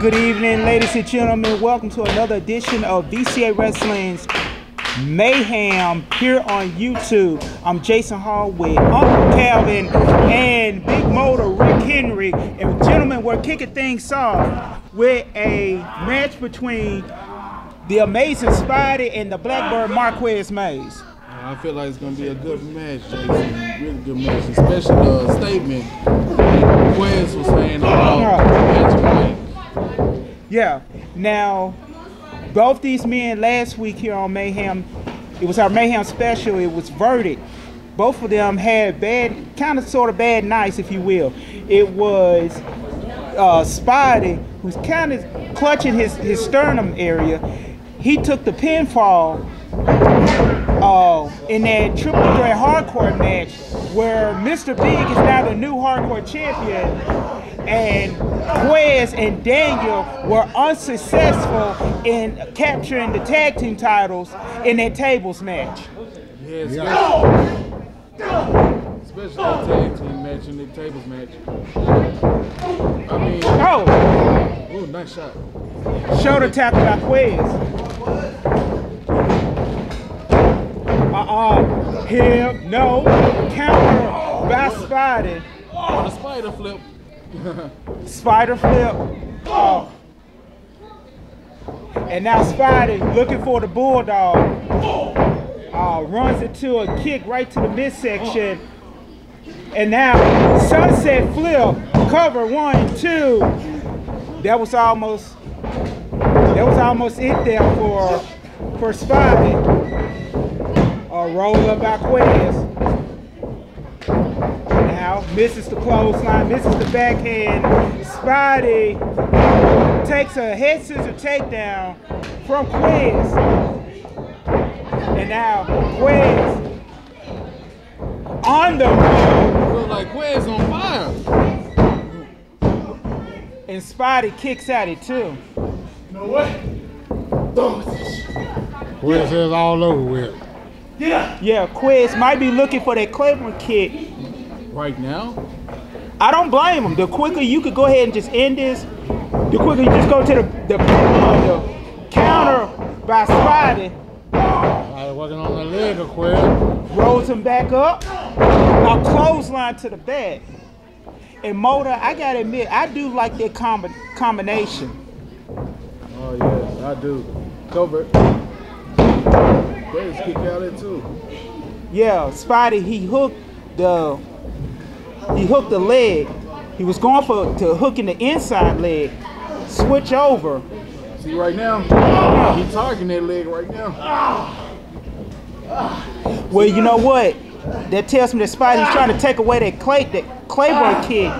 Good evening, ladies and gentlemen. Welcome to another edition of VCA Wrestling's Mayhem here on YouTube. I'm Jason Hall with Uncle Calvin and Big Motor Rick Henry. And gentlemen, we're kicking things off with a match between the amazing Spidey and the Blackbird Marquez Mays. Uh, I feel like it's gonna be a good match, Jason. Really good match, especially the statement Quez was saying about Mike. Yeah. Now, both these men last week here on Mayhem, it was our Mayhem special. It was verdict. Both of them had bad, kind of sort of bad nights, if you will. It was uh, Spidey, who's kind of clutching his, his sternum area. He took the pinfall uh, in that triple threat hardcore match where Mr. Big is now the new hardcore champion and Quez and Daniel were unsuccessful in capturing the tag team titles in that tables match. Yeah, especially, especially the tag team match and the tables match. I mean, Oh, ooh, nice shot. shoulder tap by Quez. Uh-uh. Him, no. Counter by Spidey. Oh, On a spider flip. Spider flip. Oh. And now Spidey looking for the bulldog. Uh, runs into a kick right to the midsection. And now sunset flip. Cover one, two. That was almost that was almost it there for for Spidey. A roll up by Quez. Now misses the clothesline, misses the backhand. Spidey takes a head scissor takedown from Quez. And now Quez on the move. Look like Quez on fire. And Spidey kicks at it too. Where it says all over with. Yeah, Quez might be looking for that Cleveland kick. Right now? I don't blame him. The quicker you could go ahead and just end this, the quicker you just go to the the, uh, the counter by Spidey, I working on the leg Quez. rolls him back up, a clothesline to the back. And Motor, I gotta admit, I do like that combi- combination. Oh yes, I do. Cover. Quez kick out it too. Yeah, Spidey, he hooked the he hooked the leg. He was going for to hooking the inside leg. Switch over. See right now, he targeting that leg right now. Well, you know what? That tells me that Spidey's trying to take away that clay that Claymore kick.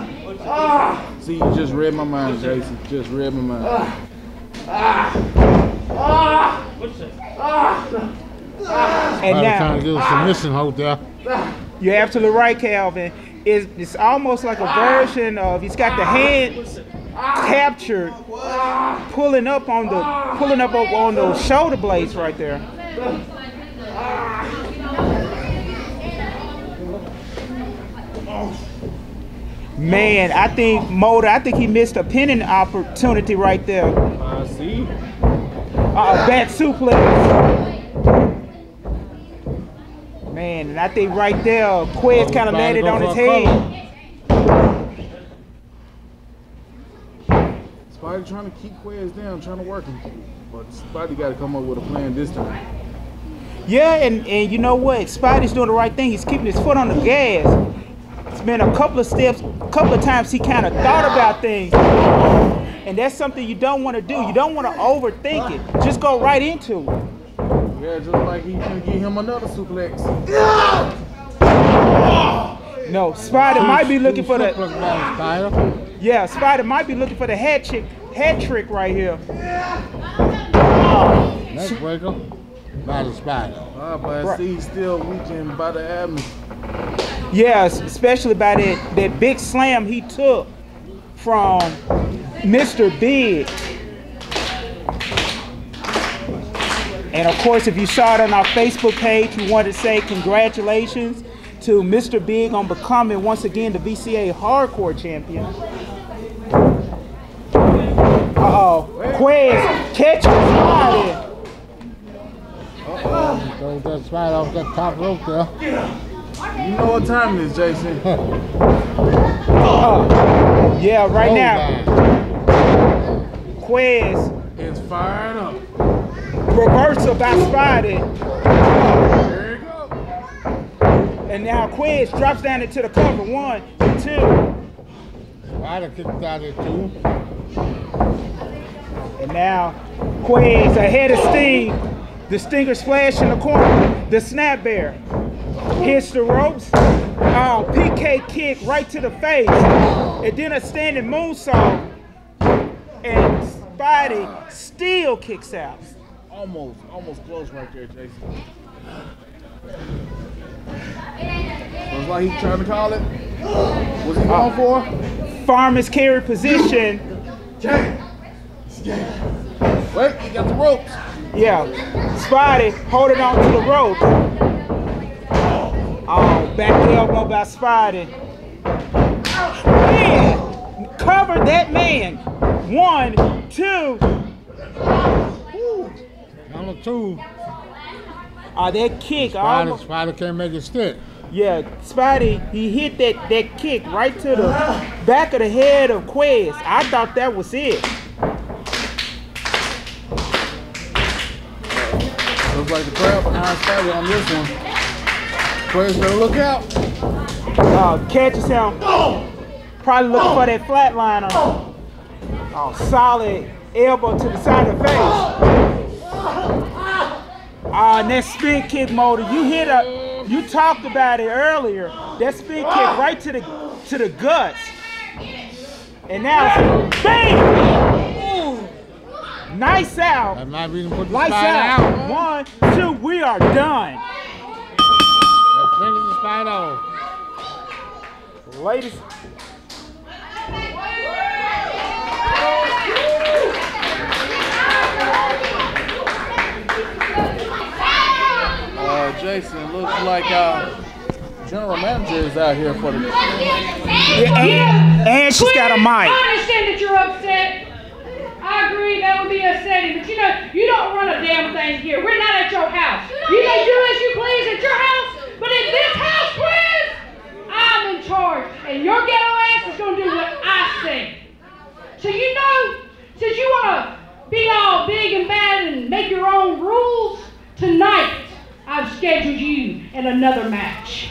See, you just read my mind, Jason. Just read my mind. And Somebody trying now to get a submission hold there. you're absolutely right, Calvin. It's, it's almost like a version of he's got the hand captured, pulling up on the pulling up on those shoulder blades right there. Man, I think Motor, I think he missed a pinning opportunity right there. I see. Uh, back suplex. Man, and I think right there, Quez kind of landed on his head. Spidey trying to keep Quez down, trying to work him. But Spidey got to come up with a plan this time. Yeah, and, and you know what? Spidey's doing the right thing. He's keeping his foot on the gas. It's been a couple of steps, a couple of times he kind of thought about things. And that's something you don't want to do. You don't want to overthink it. Just go right into it. Yeah, just like he can get him another suplex. No, Spider might be looking for the Suplex by the Spider. yeah, Spider might be looking for the head trick, head trick right here. Neck breaker by the Spider. Ah, but I Right. see he's still weakened by the abdomen. Yes, especially by that that big slam he took from Mr. Big. And of course, if you saw it on our Facebook page, we wanted to say congratulations to Mr. Big on becoming once again the VCA Hardcore Champion. Uh-oh. Quez catches Spidey. Throw that spider off that top rope there. You know what time it is, Jason? Uh, yeah, right now, Hold Quez It's fired up. Reversal by Spidey. There you go. And now Quez drops down into the cover. One, two. Spider kicked out at two. And now Quez ahead of Sting. The Stinger splash in the corner. The snapmare hits the ropes. Oh, PK kick right to the face. And then a standing moonsault. And Spidey still kicks out. Almost, almost close right there, Jason. Looks like he's trying to call it. What's he going for? Farmer's carry position. Wait, he got the ropes. Yeah. Spidey holding on to the rope. Oh, back elbow by Spidey. Man, cover that man. One, two. Number two. Oh, that kick. Spider, Almost, spider can't make it stick. yeah, Spidey, he hit that, that kick right to the back of the head of Quez. I thought that was it. Looks like the crowd behind Spidey on this one. Quez better look out. Uh, catches him. Probably looking for that flatliner. Oh, solid elbow to the side of the face. Ah, and that spin kick motor. You hit a. You talked about it earlier. That spin kick right to the to the guts. And now, it's- bang! Ooh. Nice out. Might be to put the Lights out. out. One, two. We are done, Let's finish the spider off. ladies. Jason, looks like uh, general manager is out here for the. Yeah, and, and she's got a mic. I understand that you're upset. I agree that would be upsetting, but you know, you don't run a damn thing here. We're not at your house. You may do as you please at your house, but at this house, please, I'm in charge, and your ghetto ass is gonna do what I say. So you know, since you wanna be all big and bad and make your own rules, tonight I've scheduled you in another match.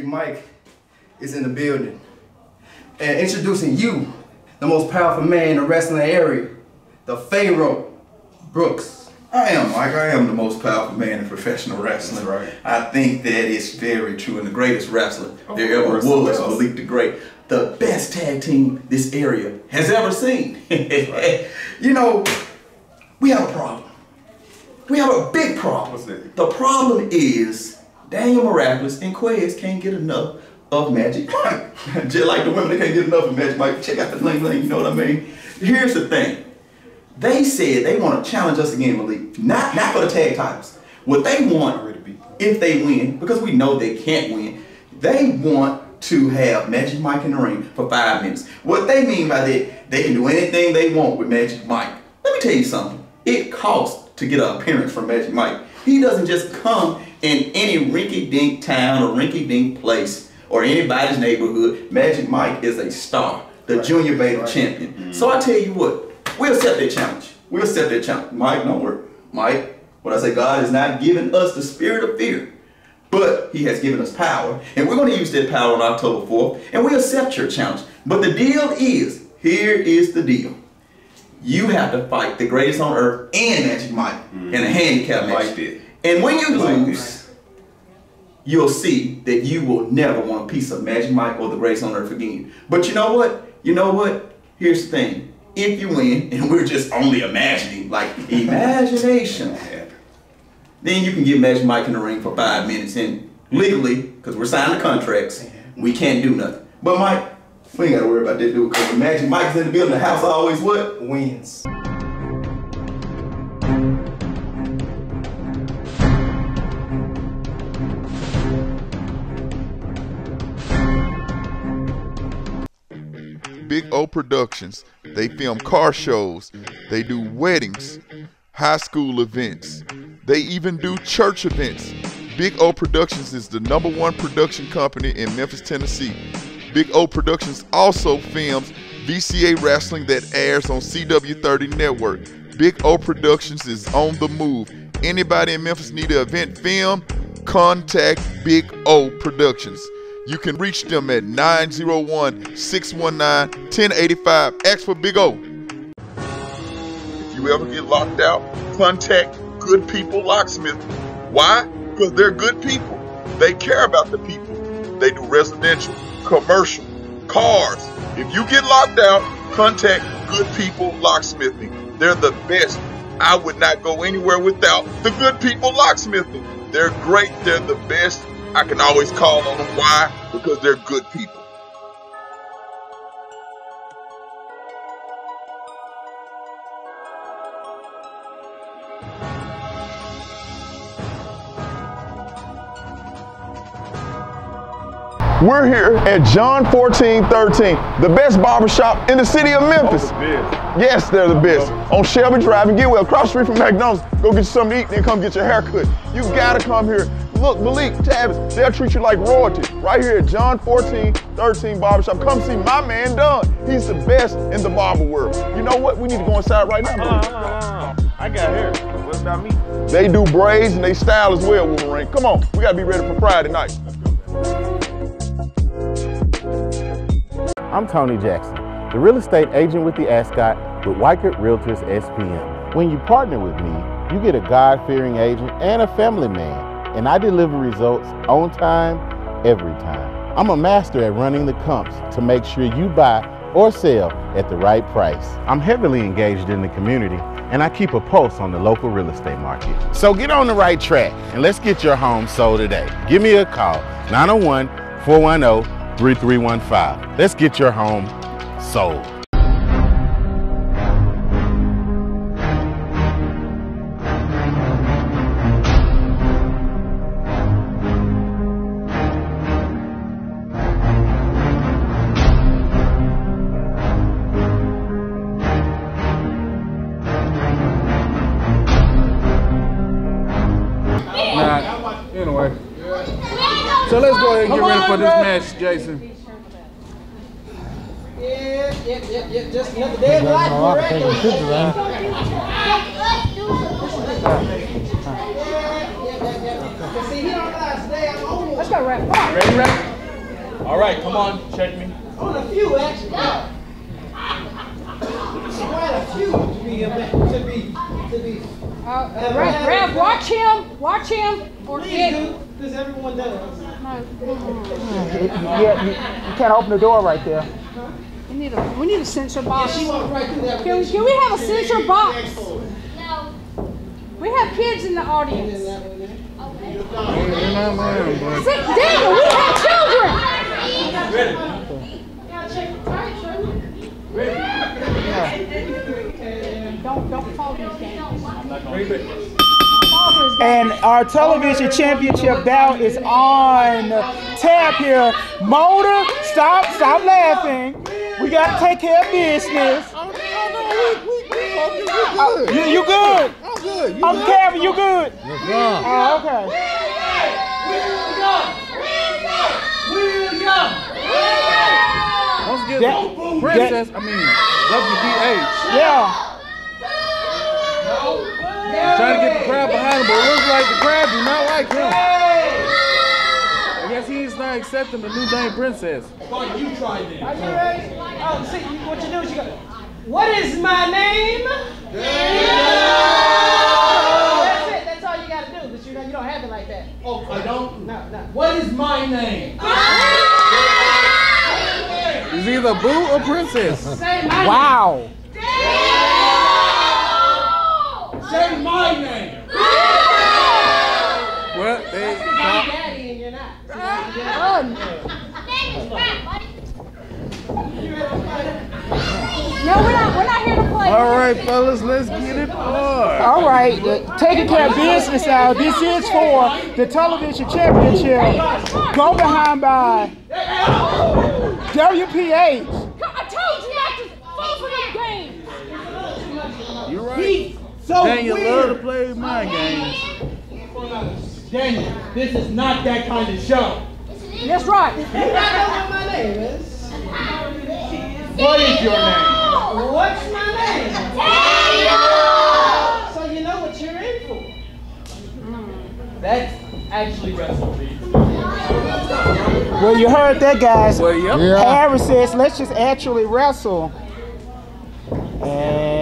Magic Mike is in the building. And introducing you, the most powerful man in the wrestling area, the Pharaoh Brooks. I am, Mike. I am the most powerful man in professional wrestling. right. I think that is very true. And the greatest wrestler there ever was. Malik the Great. The best tag team this area has ever seen. you know, we have a problem. We have a big problem. The problem is Daniel Miraculous and Quez can't get enough of Magic Mike. Just like the women, they can't get enough of Magic Mike. Check out the bling bling, you know what I mean? Here's the thing. They said they want to challenge us again, Malik. Not not for the tag titles. What they want, if they win, because we know they can't win, they want to have Magic Mike in the ring for five minutes. What they mean by that, they can do anything they want with Magic Mike. Let me tell you something. It costs to get an appearance from Magic Mike. He doesn't just come in any rinky-dink town or rinky-dink place or anybody's neighborhood. Magic Mike is a star, the Junior Beta champion. Mm-hmm. So I tell you what, we'll accept that challenge. We'll accept that challenge. Mike, don't worry. Mike, when I say God has not given us the spirit of fear, but he has given us power, and we're going to use that power on October 4th, and we accept your challenge. But the deal is, here is the deal. You have to fight the greatest on earth and Magic Mike mm-hmm. in a handicap match. Like. And when you lose, you'll see that you will never want a piece of Magic Mike or the greatest on earth again. But you know what? you know what? Here's the thing. If you win, and we're just only imagining, like imagination, then you can get Magic Mike in the ring for five minutes, and legally, because we're signing contracts, we can't do nothing. But Mike, we ain't gotta worry about that dude, because Magic Mike's in the building, the house always what? Wins. Big O Productions. They film car shows. They do weddings, high school events. They even do church events. Big O Productions is the number one production company in Memphis, Tennessee. Big O Productions also films VCA wrestling that airs on CW30 Network. Big O Productions is on the move. Anybody in Memphis need an event film? Contact Big O Productions. You can reach them at 901 619 1085. Ask for Big O. If you ever get locked out, contact Good People Locksmith. Why? Because they're good people. They care about the people. They do residential, commercial, cars. If you get locked out, contact Good People Locksmithing. They're the best. I would not go anywhere without the Good People Locksmithing. They're great. They're the best. I can always call on them. Why? Because they're good people. We're here at John 1413, the best barbershop in the city of Memphis. Oh, yes, they're the best. Oh, on Shelby Drive and Getwell, across the street from McDonald's. Go get you something to eat, then come get your hair cut. You gotta come here. Look, Malik, Tavis, they'll treat you like royalty. Right here at John 1413 Barbershop. Come see my man Dunn. He's the best in the barber world. You know what? We need to go inside right now. Malik. I got hair. What about me? They do braids and they style as well, Wolverine. Come on, we gotta be ready for Friday night. I'm Tony Jackson, the real estate agent with the Ascot with Weichert Realtors SPM. When you partner with me, you get a God-fearing agent and a family man, and I deliver results on time, every time. I'm a master at running the comps to make sure you buy or sell at the right price. I'm heavily engaged in the community, and I keep a pulse on the local real estate market. So get on the right track, and let's get your home sold today. Give me a call, 901 410 3315. Let's get your home sold. This match, Jason. Yeah, yeah, yeah, yep. Just another day of life. Let's go, Rap. Come. Ready, Rap? All right, come on, check me. On a few, actually. Quite a few to be, to be, to be. Uh, uh, Rap, Rap, watch him. Watch him. Or Please get. do, because everyone does. Yeah, you, you can't open the door right there. We need a, we need a sensor box. She walked right through that. Can we, can we have a sensor box? No. We have kids in the audience. Sit, Daniel, we have children. Don't, don't fall these games. And our television championship bout is on tap here. Motor, stop, stop laughing. We gotta take care of business. You, you good? I'm good. I'm Kevin, you good? Oh, okay. Let's get That- Princess, I mean, WPH. Yeah. Trying to get the crowd behind him, but it looks like the crowd do not like him. I guess he's not accepting the new name Princess. Are you ready? Oh, see, what you do is you go, what is my name? That's it, that's all you gotta do, but you know, you don't have it like that. Oh, I don't? No, no. What is my name? You It's either Boo or Princess. Say my Wow. name. Say my name. Well, they. Daddy and you're not. No, we're not. We're not here to play. All right, fellas, let's get it on. All right, taking care of business out. This is for the television championship. Go behind by WPH. I told you not to fall for them games. You're right. So Daniel weird. love to play my games. Daniel, this is not that kind of show. That's right. You not know what my name is? What is your name? What's my name? Daniel! So you know what you're in for. That's actually WrestleMania. Well, you heard that, guys. Well, yep. Harris says, let's just actually wrestle. And.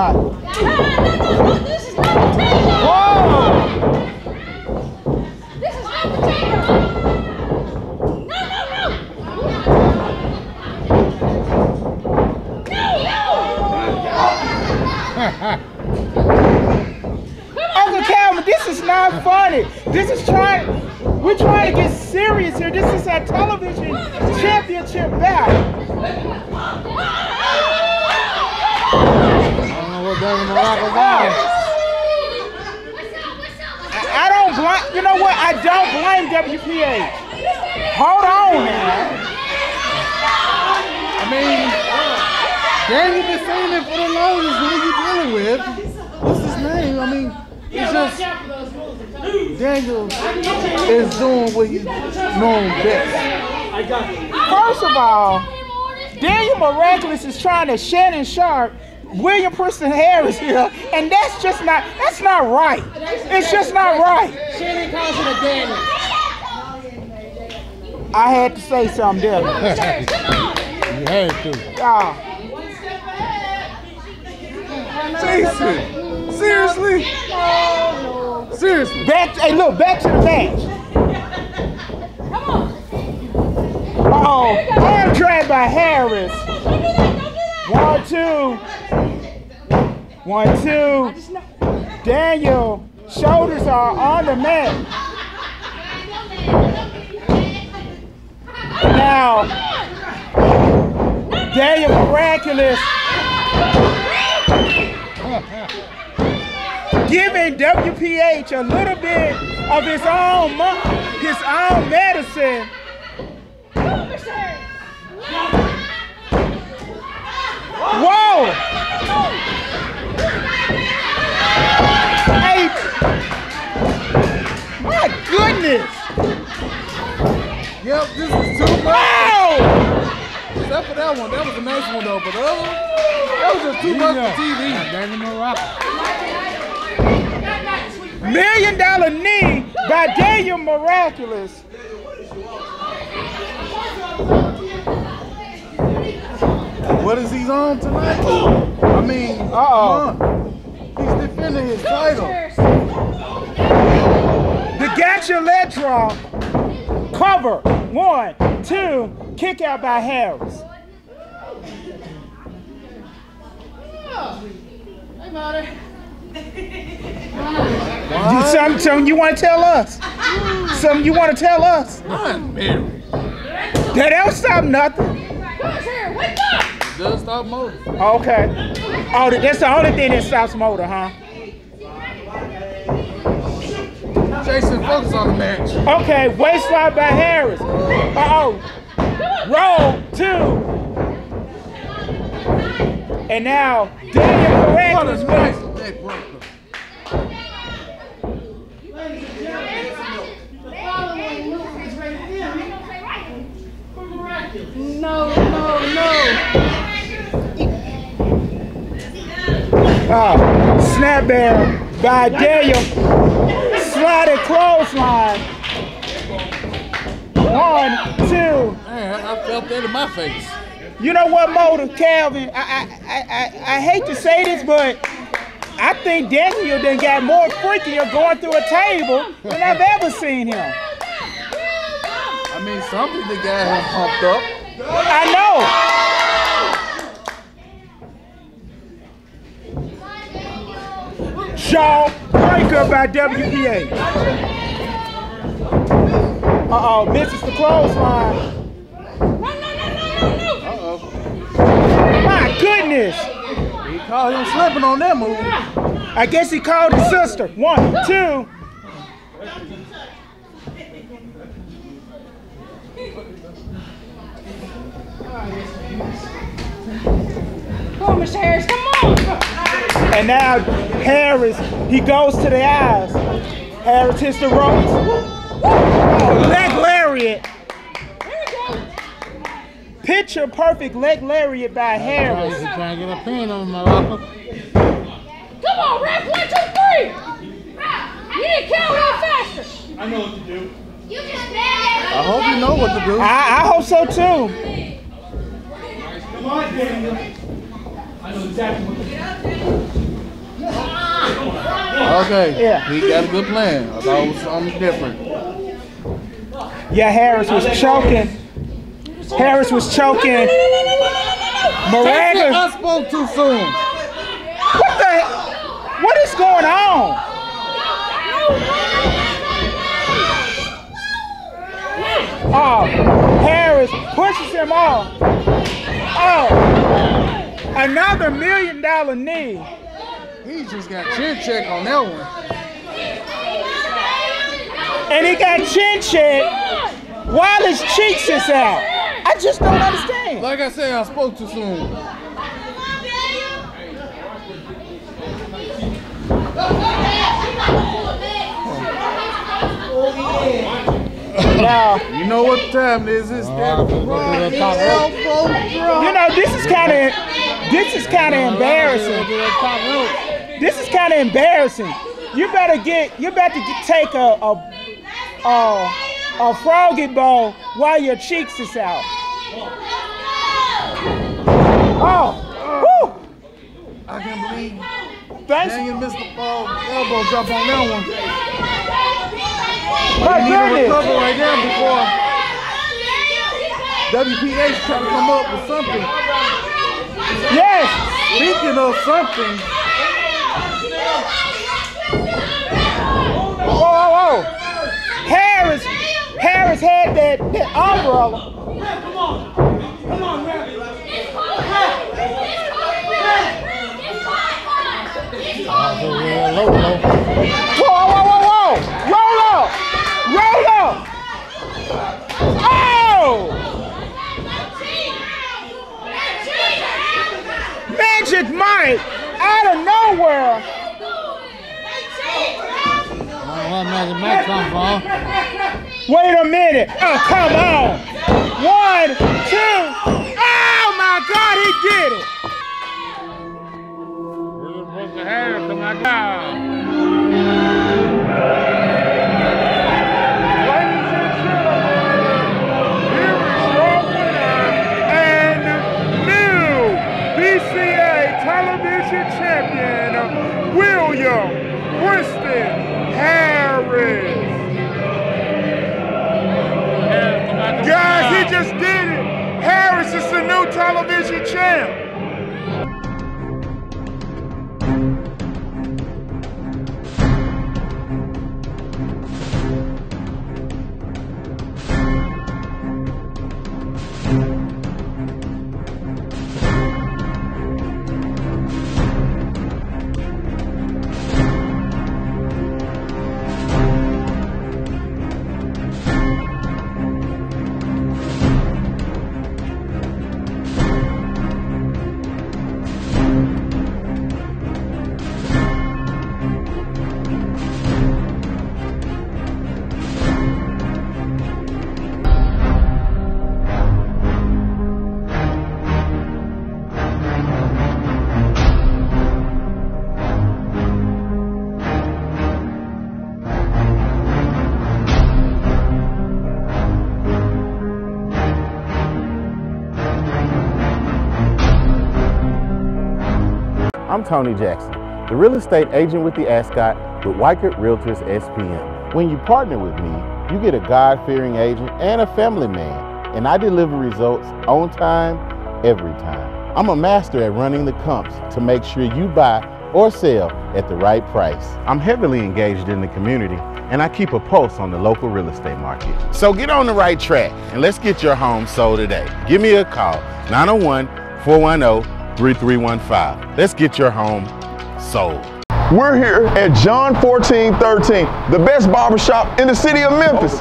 Ah. This is not the table. Whoa! This is not the table. No, no, no. Uncle Calvin, this is not funny. This is trying. We're trying to get serious here. This is our television championship bout. I don't know what Daniel I, don't blame. You know what? I don't blame WPH. Hold on now. I mean, Daniel been saying it for the longest. Who you dealing with? What's his name? I mean, it's just Daniel is doing what he's known best. First of all, Daniel Miraculous is trying to Shannon Sharpe, William Preston Harris here, and that's just not. That's not right. It's just not right. Shannon calls it a Danny. I had to say something, didn't I? You had to. Ah. Jason, seriously? Seriously? Back, hey, look, back to the match. Come on. Uh oh, arm drag by Harris. One, two. One, two. Daniel, shoulders are on the mat. Now, Daniel Miraculous giving WPH a little bit of his own his own medicine. Whoa! Hey! My goodness! Yep, this is too much. Wow! Except for that one. That was a nice one though, but the other one, that was just too much for TV. Million dollar knee by Daniel Miraculous. What is he on tonight? I mean, Uh-oh. He's defending his title. The gotcha leg draw. Cover. One, two, kick out by Harris. Hey, Marty. You, something, something you want to tell us? Something you want to tell us? Run, Mary. That don't stop nothing. Does stop motor. Oh, okay. Oh, that's the only thing that stops motor, huh? Jason, focus on the match. Okay, waist slide by Harris. Uh-oh. Roll two. And now Daniel What a nice neck breaker. No, no, no. Uh, snapmare by Daniel. Sliding clothesline. One, two. Man, I, I felt that in my face. You know what, Motor Calvin? I, I, I, I, hate to say this, but I think Daniel done got more freakier going through a table than I've ever seen him. I mean, something the guy has pumped up. I know. Shaw Breaker by WPH. Uh oh, misses the clothesline. My goodness. He caught him slipping on that move. I guess he called his sister. One, two. Come on, Mr. Harris, come on. And now Harris, he goes to the eyes. Harris hits the ropes. Oh, leg lariat. Picture perfect leg lariat by Harris. He's trying to get a pin on my locker. Come on, ref, one, two, three. You need to count a little faster. I hope you know what to do. I, I hope so too. Come on, Daniel. I know exactly what to do. Okay. Yeah. He got a good plan. I thought it was something different. Yeah, Harris was choking. Harris was choking. Moraga. I spoke too soon. What the? What is going on? Oh, Harris pushes him off. Oh, another million dollar knee. He just got chin check on that one. And he got chin check while his cheeks is out. I just don't understand. Like I said, I spoke too soon. Now, You know what time it is? It's that right elbow drop. you know this is kind of this is kind of embarrassing. This is kind of embarrassing. You better get you better get, take a a a, a froggy bowl while your cheeks is out. Oh, woo! I can't believe Thanks. Daniel missed the ball. Elbow drop on that one. My He need to goodness. recover right there before WPH trying to come up with something. Yes. Speaking of something, Whoa, whoa, whoa. Harris, Harris had that, that umbrella. Come on. Come on, low. Whoa, whoa, whoa, whoa! Oh! Magic Mike out of nowhere. Where Magic Mike come from? Wait a minute. Oh, come on. One, two. Oh my God, he did it. Where's the hair come out down? I'm Tony Jackson, the real estate agent with the Ascot with Weichert Realtors SPM. When you partner with me, you get a God fearing agent and a family man. And I deliver results on time, every time. I'm a master at running the comps to make sure you buy or sell at the right price. I'm heavily engaged in the community and I keep a pulse on the local real estate market. So get on the right track and let's get your home sold today. Give me a call 901 410 3315. Let's get your home sold. We're here at John 1413, the best barbershop in the city of Memphis.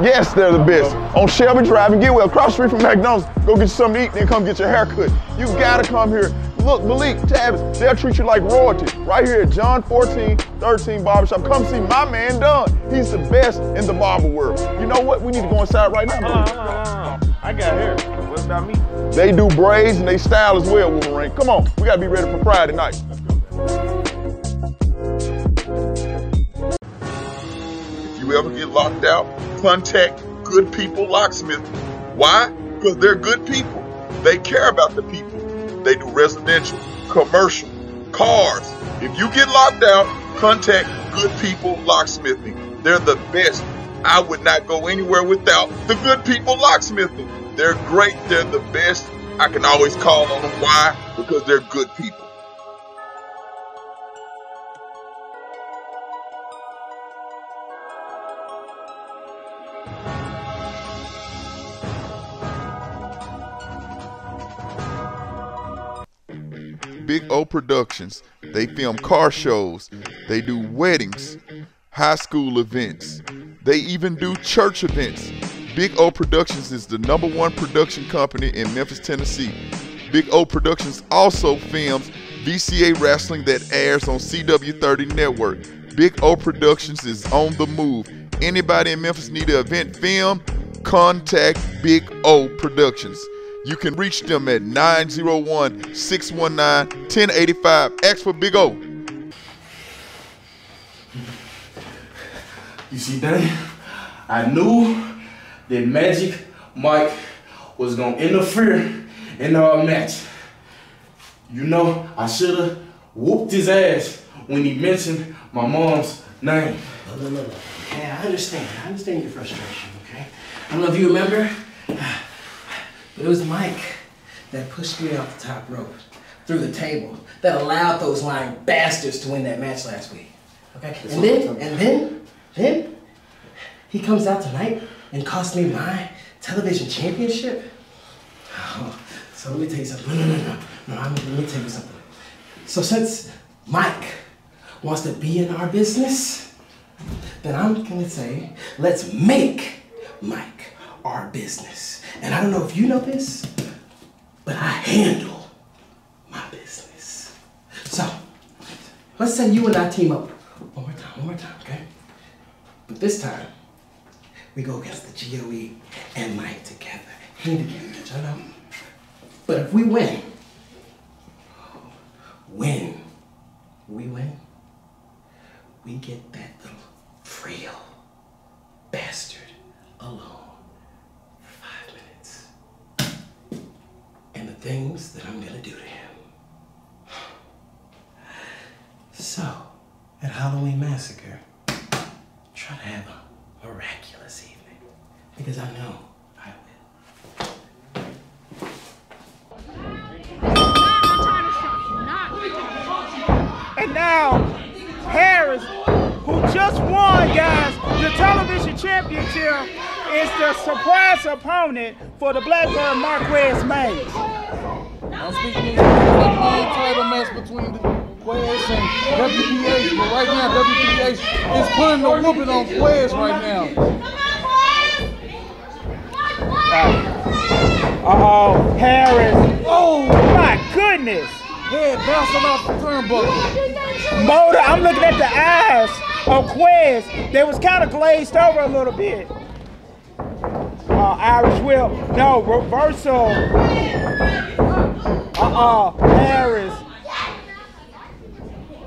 Yes, they're the best. On Shelby Drive and Getwell, across the street from McDonald's. Go get you something to eat, then come get your hair cut. You gotta come here. Look, Malik, Tavis, they'll treat you like royalty. Right here at John 1413 Barbershop. Come see my man Dunn. He's the best in the barber world. You know what? We need to go inside right now. Malik. I got hair. What about me? They do braids and they style as well, Wolverine. Come on, we gotta be ready for Friday night. If you ever get locked out, contact Good People Locksmith. Why? Because they're good people. They care about the people. They do residential, commercial, cars. If you get locked out, contact Good People Locksmithing. They're the best. I would not go anywhere without the Good People Locksmithing. They're great. They're the best. I can always call on them. Why? Because they're good people. Big O Productions. They film car shows. They do weddings, high school events. They even do church events. Big O Productions is the number one production company in Memphis, Tennessee. Big O Productions also films VCA wrestling that airs on CW30 Network. Big O Productions is on the move. Anybody in Memphis need an event film? Contact Big O Productions. You can reach them at 901 619 1085. Ask for Big O. You see, Danny, I knew that Magic Mike was gonna interfere in our match. You know, I should have whooped his ass when he mentioned my mom's name. Look, look, look. Okay, I understand. I understand your frustration, okay? I don't know if you remember, but it was Mike that pushed me off the top rope through the table that allowed those lying bastards to win that match last week. Okay? And then, and then, then, he comes out tonight and cost me my television championship. Oh, so let me tell you something. No, no, no, no. No, let me tell you something. So since Mike wants to be in our business, then I'm gonna say, let's make Mike our business. And I don't know if you know this, but I handle my business. So, let's say you and I team up one more time, one more time, okay? But this time, we go against the GOE and Mike together, together, I know. But if we win, win, we win, we get that little frail bastard alone for five minutes. And the things that I'm gonna do to him. So, at Halloween Massacre, try to have a miraculous evening. Because I know I will. And now, Harris, who just won, guys, the television championship, is the surprise opponent for the Marquez Mays. I'm speaking of the main title match between the Quez and WPH, but right now WPH is putting the whooping on Quez right now. Come on, Quez! Uh-oh, Harris. Oh, my goodness. Head bouncing off the turnbuckle. Motor, I'm looking at the eyes of Quez. They was kind of glazed over a little bit. Irish whip. No, reversal. Uh-uh, Harris.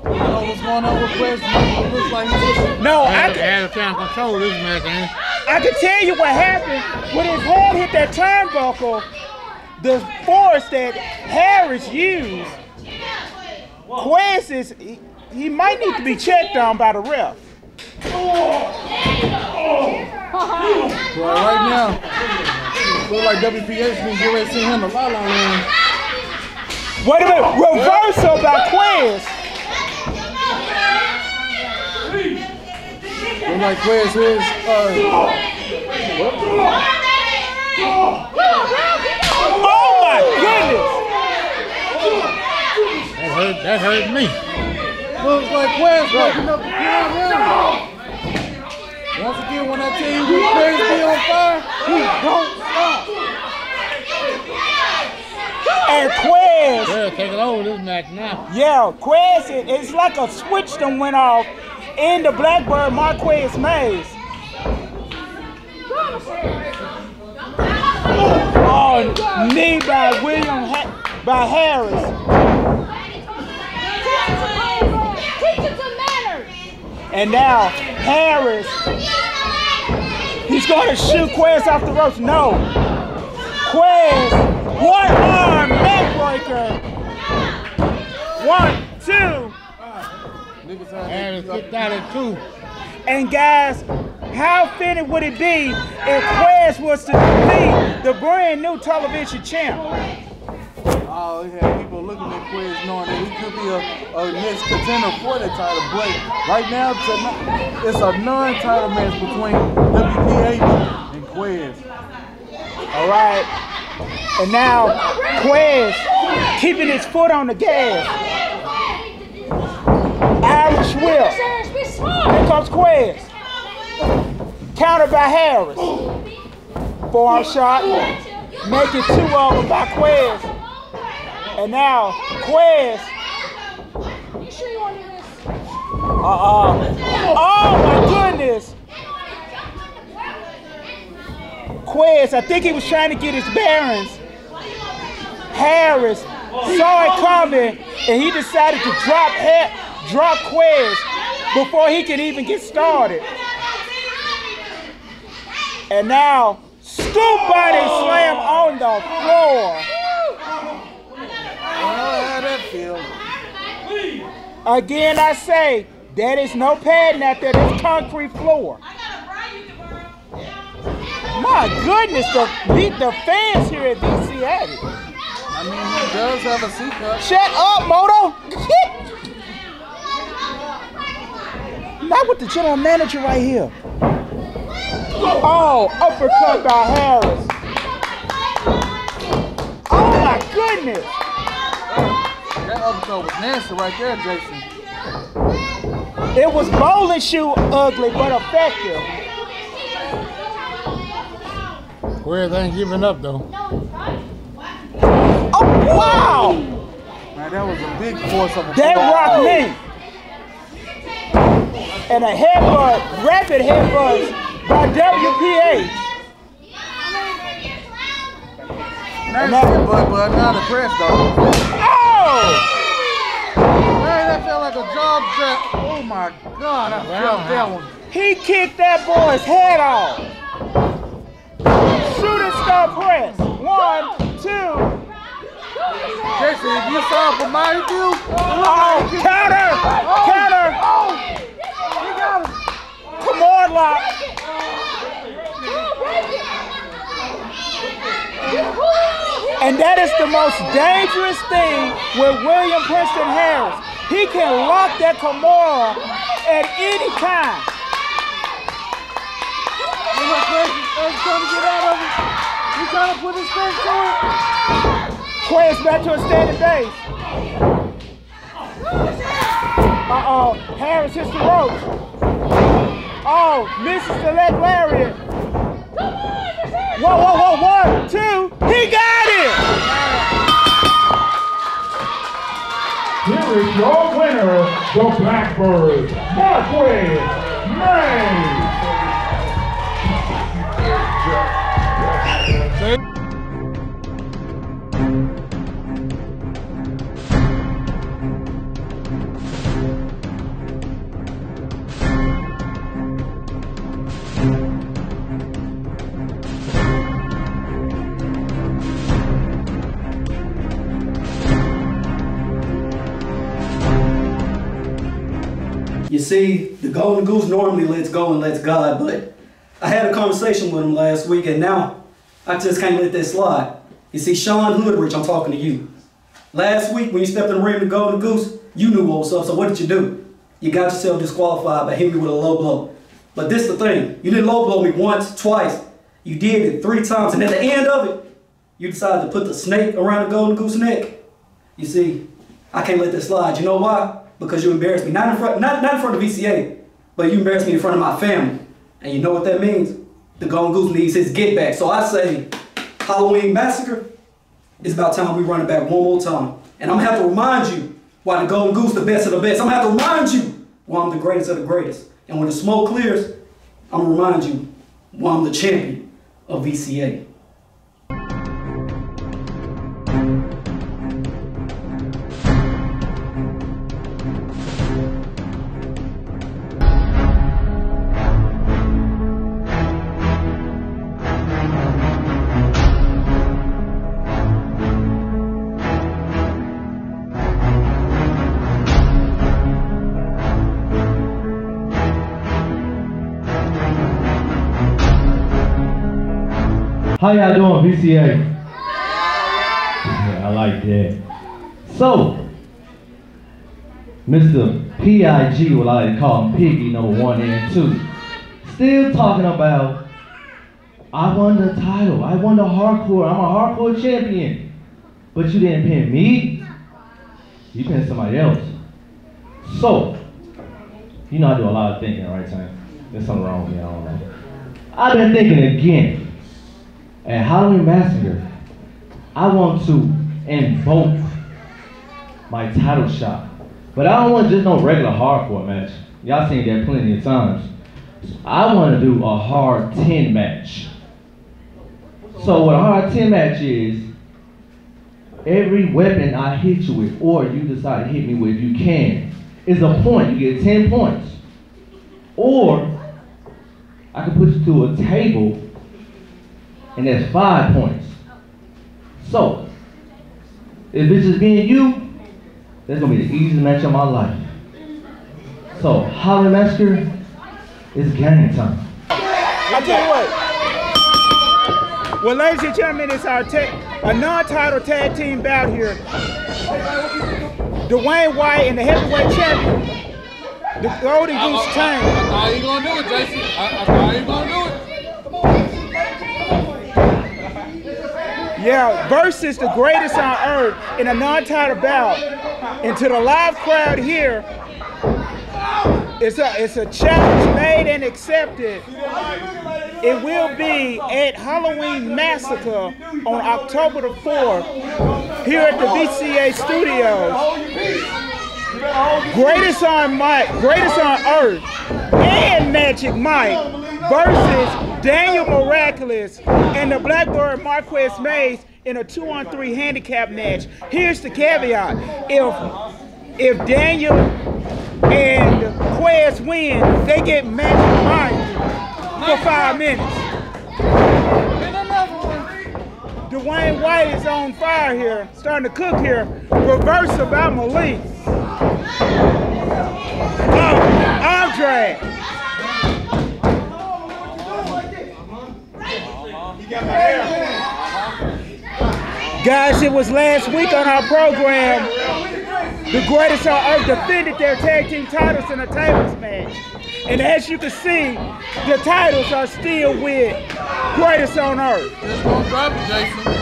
You know what's going on with Quez? It looks like he's No, I can, had a time control this match, ain't? I can tell you what happened. When his head hit that turnbuckle, the force that Harris used, Quez is, he, he might need to be checked on by the ref. Well, right now, look like WPH been getting ready to send him to La La Land. Wait a minute, reversal by Quez. Look like Quez is, uh, Oh my goodness! That hurt, that hurt me. looks like Quez breaking up the ground. Once again, when I tell you when Quez be on fire, he don't stop. And Quez, They're taking over this match now. yeah, Quez, it, it's like a switch that went off in the Blackbird Marquez maze. Oh, knee by William ha- by Harris. Teach him some manners. And now Harris, he's going to shoot Quez off the ropes. No. Quez, one arm neck breaker. One, two. And kicked out at two. And guys, how fitting would it be if Quez was to defeat the brand new television champ? Oh, he had people looking at Quez knowing that he could be a, a next contender for the title. But right now, tonight, it's a non-title match between WPH and Quez. All right. And now Quez keeping his foot on the gas. Irish smart. Here comes Quez. Counter by Harris. Forearm shot. Make it two them by Quez. And now Quez. You sure you want to do this? Uh-uh. Oh my goodness. Quez, I think he was trying to get his bearings. Harris saw it coming and he decided to drop ha- drop Quez before he could even get started. And now scoop body slam on the floor. I know how that feels. Again, I say, there is no padding out there. There's concrete floor. My goodness, the, the, the fans here at DC Attic. I mean, he does have a C cup. Shut up, Moto. Not with the general manager right here. Oh, uppercut by Harris. Oh my goodness. That uppercut was nasty right there, Jason. It was bowling shoe ugly, but effective. Quez ain't giving up though. Oh, wow. Man, that was a big force of a That rocked me. And a headbutt, rapid headbutt by WPH. Nasty, but, but not impressed though. Oh! Man, that felt like a job that. Oh my God, I felt that one. He kicked that boy's head off. Shooting star press. One, two. Jason, if you saw for my view, Oh, counter! Oh. Counter! he got him. Come on, lock. And that is the most dangerous thing with William Princeton Harris. He can lock that Kimura at any time. Look is trying to get out of it. He's trying to put his face to it. Quez back to a standing base. Uh-oh, Harris hits the ropes. Oh, misses the leg lariat. Whoa, whoa, whoa, one, two, he got it! Here is your winner, the Blackbird, Marquez May. You see, the Golden Goose normally lets go and lets God, but I had a conversation with him last week, and now I just can't let that slide. You see, Sean Hoodrich, I'm talking to you. Last week, when you stepped in the ring with the Golden Goose, you knew what was up, so what did you do? You got yourself disqualified by hitting me with a low blow. But this is the thing, you didn't low blow me once, twice. You did it three times, and at the end of it, you decided to put the snake around the Golden Goose neck. You see, I can't let this slide. You know why? Because you embarrassed me. Not in front, not, not in front of VCA, but you embarrassed me in front of my family. And you know what that means? The Golden Goose needs his get back. So I say, Halloween Massacre, it's about time we run it back one more time. And I'm gonna have to remind you why the Golden Goose the best of the best. I'm gonna have to remind you why I'm the greatest of the greatest. And when the smoke clears, I'm gonna remind you why I'm the champion of VCA. How y'all doing, VCA? Yeah, I like that. So, Mr. PIG, what I call him Piggy, number one and two, still talking about, I won the title, I won the hardcore, I'm a hardcore champion. But you didn't pin me, you pinned somebody else. So, you know I do a lot of thinking, right, Sam? There's something wrong with me, I don't know. I've been thinking again. At Halloween Massacre, I want to invoke my title shot. But I don't want just no regular hardcore match. Y'all seen that plenty of times. I want to do a hard 10 match. So what a hard 10 match is, every weapon I hit you with, or you decide to hit me with, you can, is a point. You get 10 points. Or I can put you to a table and that's five points. So, if this is being you, that's gonna be the easiest match of my life. So, Halloween Massacre is game time. I tell you what. Well, ladies and gentlemen, it's our a non-title tag team bout here. Dwayne White and the heavyweight champion, the Golden Goose Tank. How you gonna do it, Jason? I, I, how you gonna do it? Yeah, versus the greatest on earth in a non-title bout. And to the live crowd here, it's a it's a challenge made and accepted. It will be at Halloween Massacre on October the 4th here at the VCA Studios. Greatest on Mike, greatest on earth, and Magic Mike versus Daniel Miraculous and the Blackbird Marquez Mays in a two on three handicap match. Here's the caveat. If if Daniel and Quez win, they get Magic Mike for five minutes. Dwayne White is on fire here, starting to cook here. Reverse about Malik. Oh, arm Guys, it was last week on our program. The greatest on earth oh, defended their tag team titles in a tables match. And as you can see, the titles are still with greatest on earth. Just gonna drop it, Jason.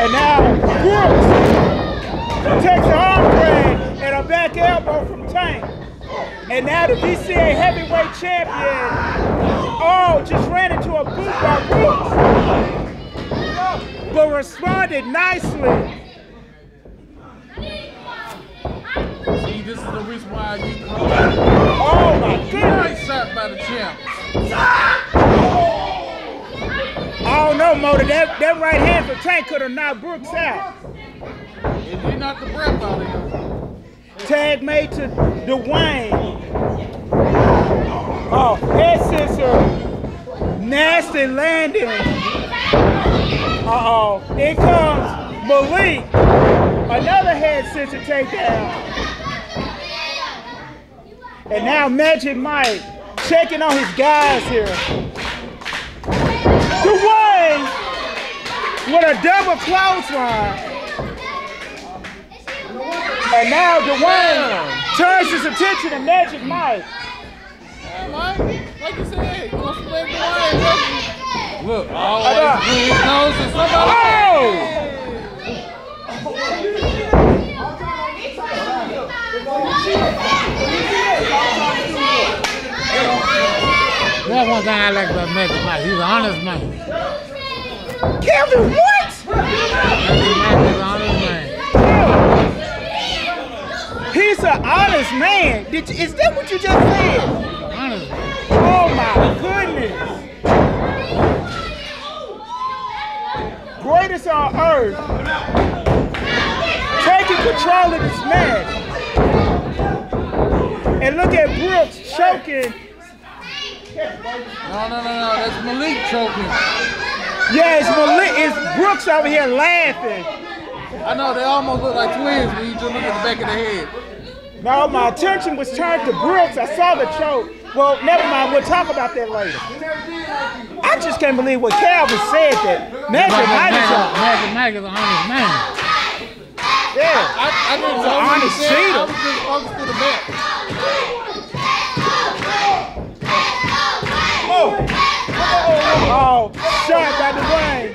And now Brooks takes an arm drag and a back elbow from Tank. And now the VCA heavyweight champion, oh, just ran into a boot by Brooks. But responded nicely. See, this is the reason why you come. Oh my goodness. ain't shot by the champ. Oh no, Motor, that, that right hand for Tank could have knocked Brooks out. It did knock the breath out of him. Tag made to Dwayne. Oh, head scissor. Nasty landing. Uh-oh. In comes Malik. Another head scissor takedown. And now Magic Mike checking on his guys here. Dwayne with a double clothesline. And now Dwayne turns his attention to Magic Mike. Like you said, you want to let Dwayne Look, Hold always up. do his nose to somebody. Oh! That one thing I like about Magic Mike. He's an honest man. Kevin, what? Magic Mike is an honest man. An honest man. Did you, is that what you just said? Honest. Oh my goodness. Greatest on earth. Taking control of this match. And look at Brooks choking. No, no, no, no. That's Malik choking. Yeah, it's, Malik, it's Brooks over here laughing. I know they almost look like twins when you just look at the back of the head. No, my attention was turned to Brooks. I saw the choke. Well, never mind. We'll talk about that later. I just can't believe what Calvin said that Magic Mike is a, Magic Mike is an honest man. yeah. I, I didn't know what he honest said. I cheater. was just focused to the back. Oh, oh, shot by Dwayne.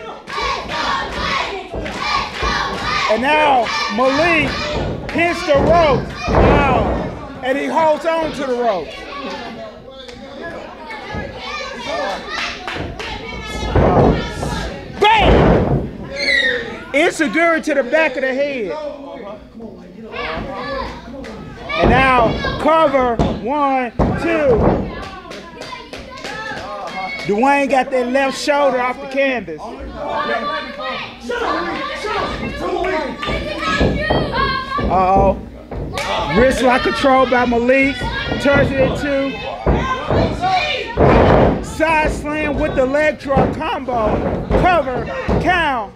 And now Malik hits the rope. Wow. And he holds on to the rope. Bam! Insecurity to the back of the head. And now cover one, two. Dwayne got that left shoulder off the canvas. Uh oh. Wrist lock control by Malik. Turns it into side slam with the leg drop combo. Cover, count.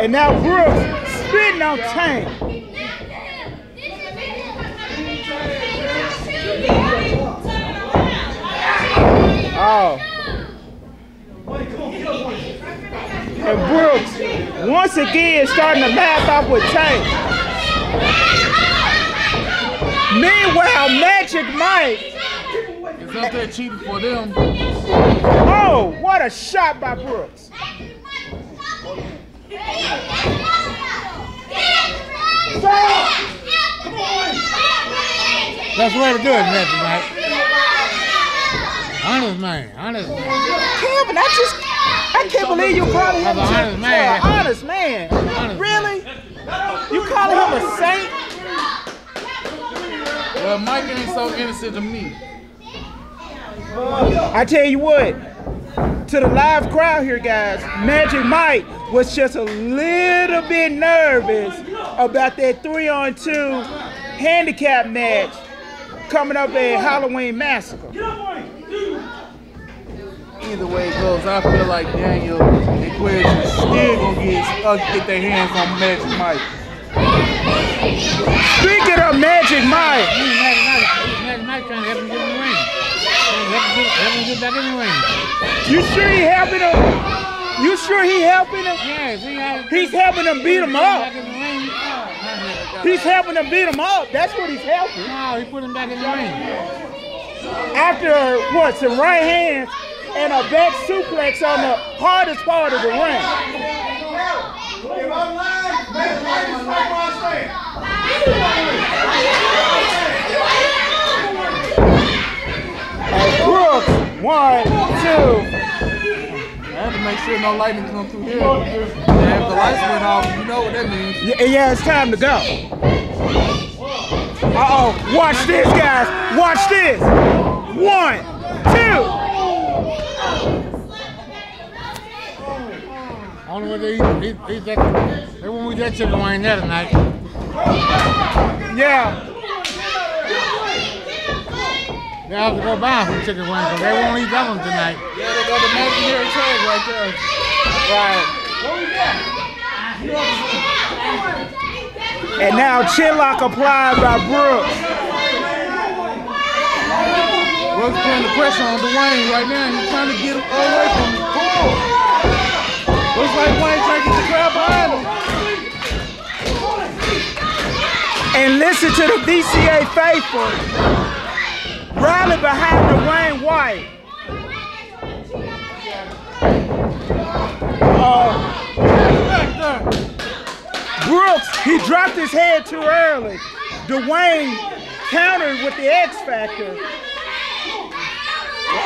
And now Brooks spitting on Tank. Oh. And Brooks once again starting to laugh off with Tank. Meanwhile, Magic Mike. It's up there cheating for them. Oh, what a shot by Brooks. That's the way to do it, Magic Mike. Honest man, honest man. Kevin, I just, I can't believe you calling him an honest man. an honest man. Honest really? You calling him a saint? Well, Mike ain't so innocent to me. I tell you what, to the live crowd here, guys, Magic Mike was just a little bit nervous about that three on two handicap match coming up at Halloween Massacre. Either way it goes, I feel like Daniel and Quez is still gonna get, uh, get their hands on Magic Mike. Speaking of Magic Mike, Magic Mike, trying to help him get in the ring. Help him get, help him get back in the ring. you sure he helping him? You sure he helping him? Yes, he had He's helping him beat him up. in the ring. He's helping him beat him up. That's what he's helping. No, he put him back in the ring. After what, some right hands and a back suplex on the hardest part of the ring. And Brooks, one, two. I have to make sure no lightning come through here. And if the lights went off, you know what that means. Yeah, yeah, it's time to go. Uh-oh, watch this, guys. Watch this. One, two. Only way they eat, eat, eat that, they won't eat that chicken wing there tonight. Yeah. They have to go buy some chicken wings, because they won't eat that one tonight. Yeah, they got the imaginary tag right there. Right. What was that? And now chin lock applied by Brooks. Brooks putting the pressure on Dwayne right now. He's trying to get him away from him. Pull. Looks like Wayne trying to get the crowd behind him. And listen to the VCA faithful rally behind Dwayne White. Uh, Brooks, he dropped his head too early. Dwayne countered with the X Factor.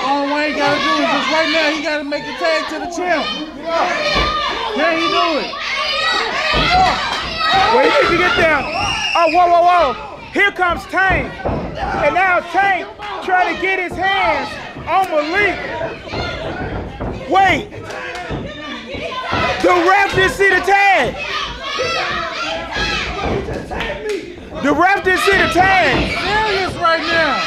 All Wayne gotta do is just right now, he gotta make the tag to the champ. Can he do it? Wait, he needs to get down. Oh, whoa, whoa, whoa. Here comes Tank. And now Tank trying to get his hands on Malik. Wait. The ref didn't see the tag. The ref didn't see the tag. Serious right now.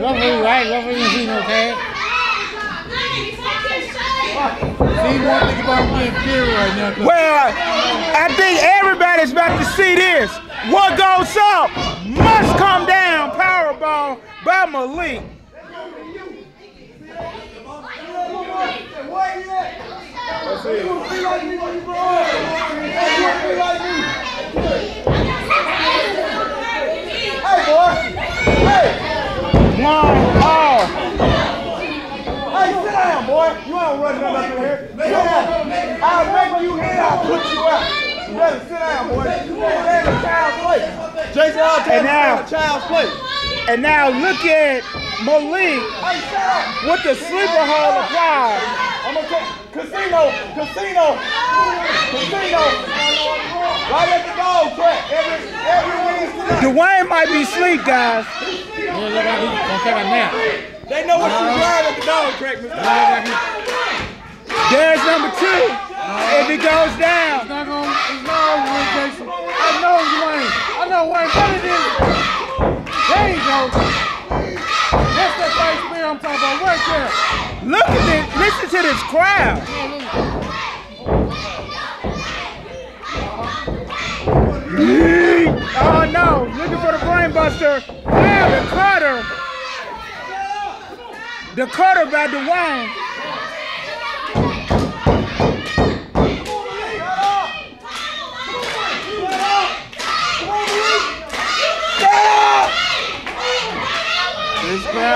Referee, right? Referee didn't see no tag. See one thing about him getting fury right now. 'cause Well, I think everybody's about to see this. What goes up must come down. Powerball by Malik. One all. Hey, sit down, boy. You ain't running nothing here. Sit down. I'll make you in. I'll put you out. You sit down, boy. You won't stand a child's play. Jason, I'll And now- child's play. And now look at Malik with the sleeper hold applied. I'm gonna take casino, casino, casino. Right at the dog track. Every every Wednesday. Dwayne might be asleep, guys. Yeah, look like he's gonna take a nap. They know what you drive at the dog track, Mr. Look like he- There's number two. If it goes down. It's not gonna, it's not over with, Jason. I know Wayne. I know Wayne. What it is. There you go. That's that face spear I'm talking about right there. Look at this. Listen to this crowd. Uh-huh. Oh no, looking for the brain buster. Now the cutter. The cutter by Dwayne.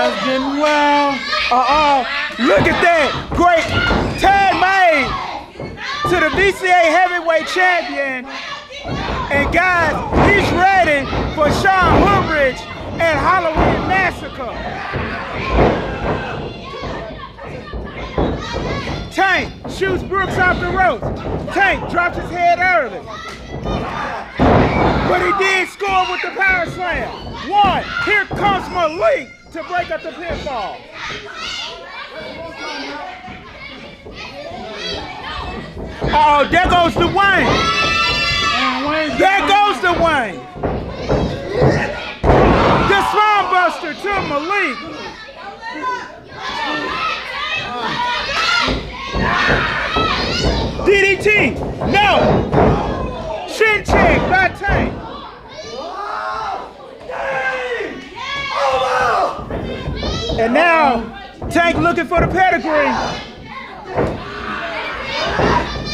Wild. Uh-uh. Look at that. Great tag made to the VCA heavyweight champion. And guys, he's ready for Sean Woodbridge and Halloween Massacre. Tank shoots Brooks off the ropes. Tank drops his head early. But he did score with the power slam. One, here comes Malik to break up the pinfall. Oh, there goes Dwayne. There goes Dwayne. The Slum Buster to Malik. DDT. No. Chin check by Tank. And now, Tank looking for the pedigree.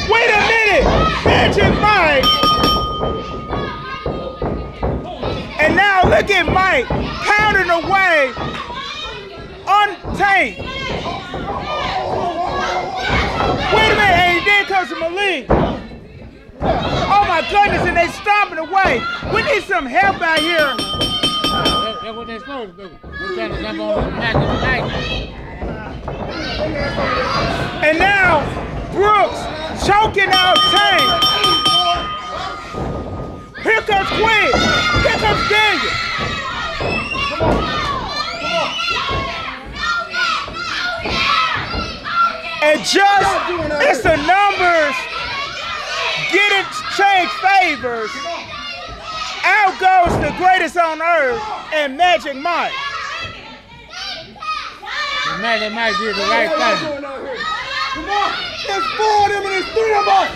Wait a minute! Magic Mike! And now look at Mike pounding away on Tank. Wait a minute, and then comes Malik. Oh my goodness, and they stomping away. We need some help out here. That- That's what they're supposed to do. We're trying to jump on the match of the. And now, Brooks choking out Tank. Here comes Quinn. Here comes Daniel. And just, it's the numbers getting change favors. Out goes the greatest on earth and Magic Mike. Magic Mike did the right thing. Come on. There's four of them and there's three of us.